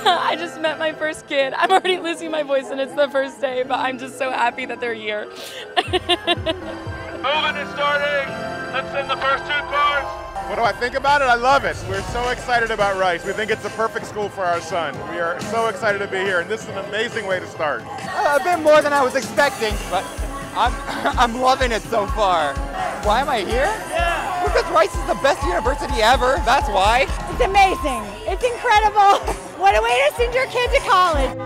I just met my first kid. I'm already losing my voice and it's the first day, but I'm just so happy that they're here. Moving is starting. Let's send the first two cars. What do I think about it? I love it. We're so excited about Rice. We think it's the perfect school for our son. We are so excited to be here, and this is an amazing way to start. Uh, a bit more than I was expecting, but I'm, I'm loving it so far. Why am I here? Yeah. Because Rice is the best university ever. That's why. It's amazing. It's incredible. what a way to send your kid to college.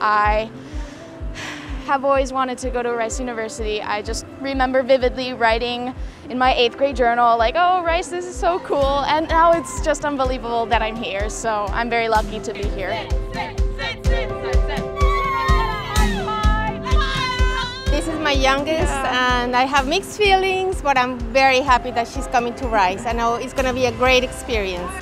I have always wanted to go to Rice University. I just remember vividly writing in my eighth grade journal, like, oh, Rice, this is so cool. And now it's just unbelievable that I'm here. So I'm very lucky to be here. This is my youngest, yeah. And I have mixed feelings, but I'm very happy that she's coming to Rice. I know it's going to be a great experience.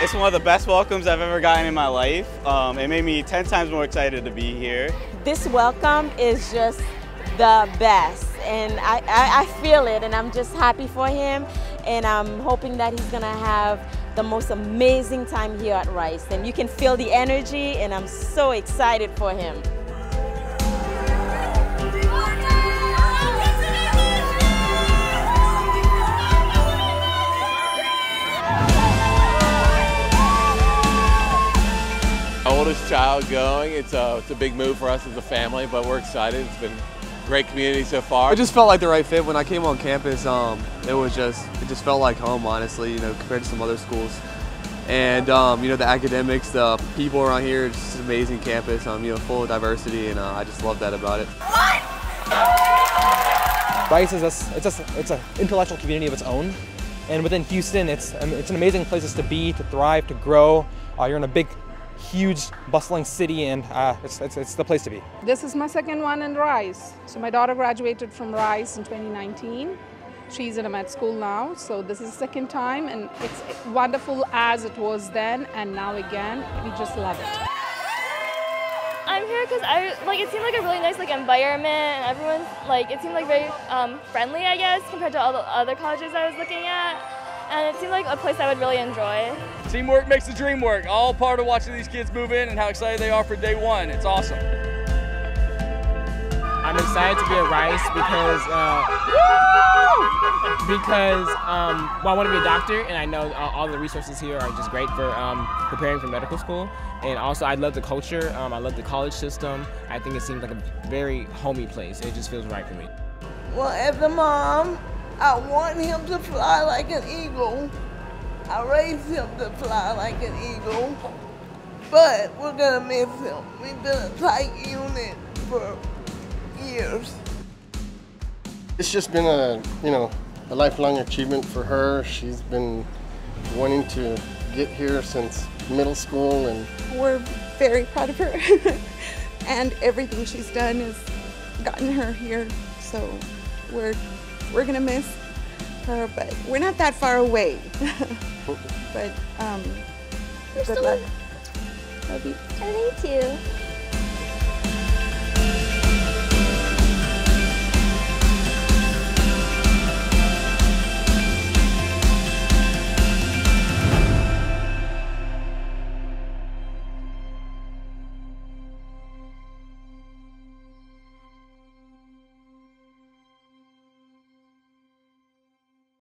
It's one of the best welcomes I've ever gotten in my life. Um, it made me 10 times more excited to be here. This welcome is just the best, and I, I, I feel it, and I'm just happy for him, and I'm hoping that he's going to have the most amazing time here at Rice. And you can feel the energy, and I'm so excited for him. Oldest child going. It's a, it's a big move for us as a family, but we're excited. It's been great community so far. It just felt like the right fit. When I came on campus, um, it was just, it just felt like home, honestly, you know, compared to some other schools. And, um, you know, the academics, the people around here, it's just an amazing campus, um, you know, full of diversity, and uh, I just love that about it. What? Rice is a, it's a, it's an intellectual community of its own. And within Houston, it's, um, it's an amazing place to be, to thrive, to grow. Uh, you're in a big huge bustling city and uh, it's, it's, it's, the place to be. This is my second one in Rice. So my daughter graduated from Rice in 2019. She's in a med school now, so this is the second time and it's wonderful as it was then and now again. We just love it. I'm here because I like it seemed like a really nice like environment and everyone's like it seemed like very um, friendly I guess compared to all the other colleges I was looking at and it seemed like a place I would really enjoy. Teamwork makes the dream work. All part of watching these kids move in and how excited they are for day one. It's awesome. I'm excited to be at Rice because uh, because um, well, I want to be a doctor, and I know all the resources here are just great for um, preparing for medical school. And also, I love the culture. Um, I love the college system. I think it seems like a very homey place. It just feels right for me. Well, as a mom, I want him to fly like an eagle. I raised him to fly like an eagle. But we're gonna miss him. We've been a tight unit for years. It's just been a, you know, a lifelong achievement for her. She's been wanting to get here since middle school and we're very proud of her and everything she's done has gotten her here so we're we're gonna miss her, but we're not that far away. but um, good luck. Love you. I thank you.